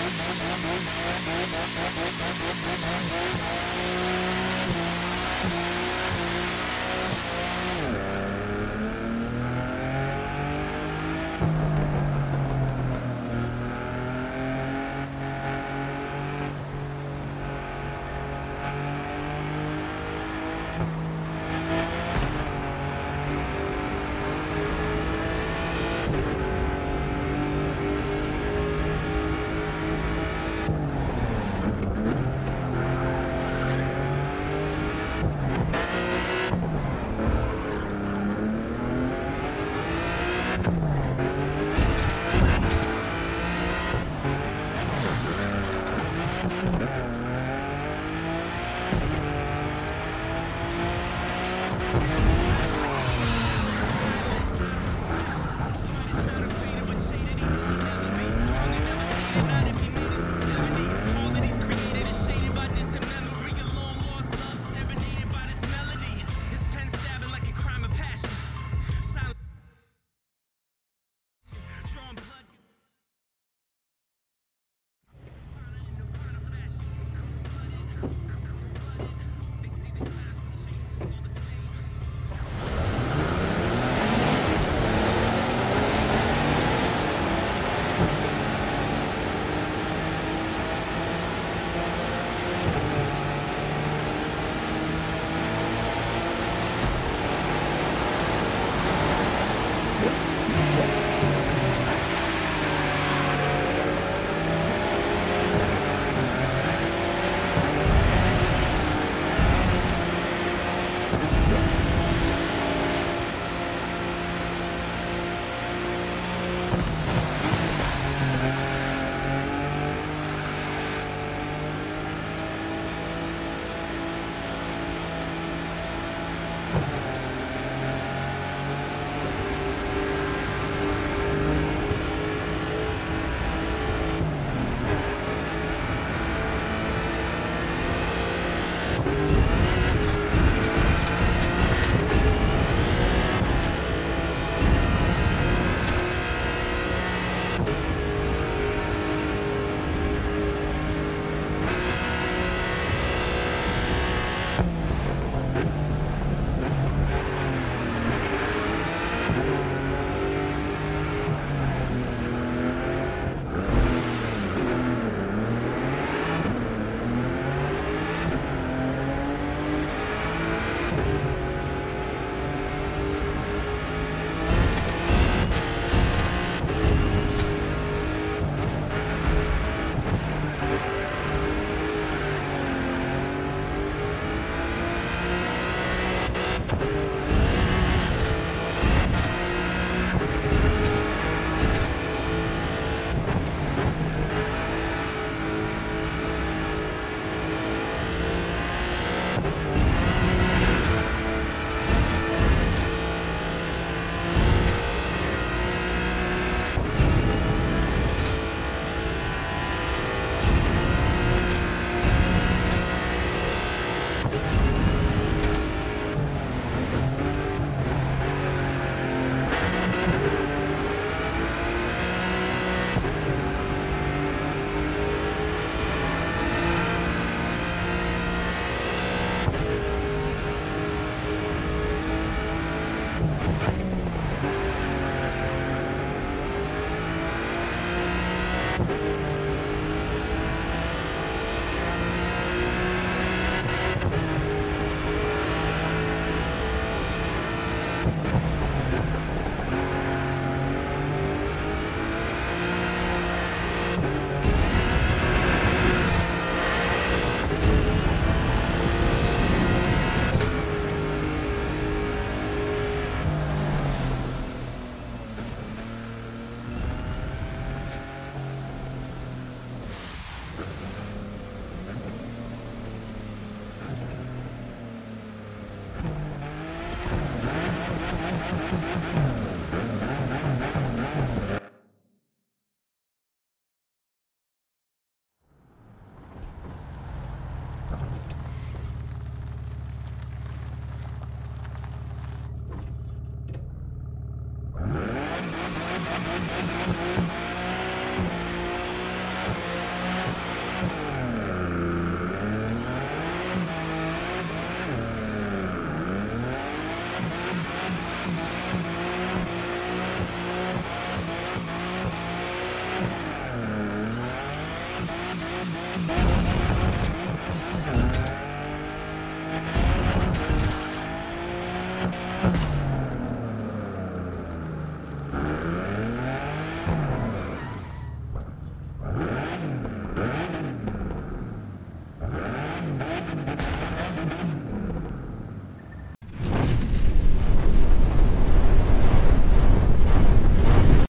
Oh, my God.